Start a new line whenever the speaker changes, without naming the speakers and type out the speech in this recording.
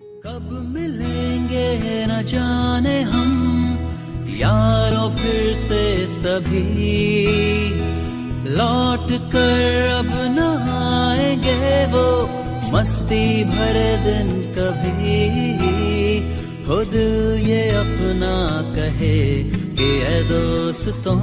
कब मिलेंगे न जाने हम यारों फिर से सभी। लौट कर अब न आएँगे वो, मस्ती भरे दिन कभी। खुद ये अपना कहे कि दोस्तों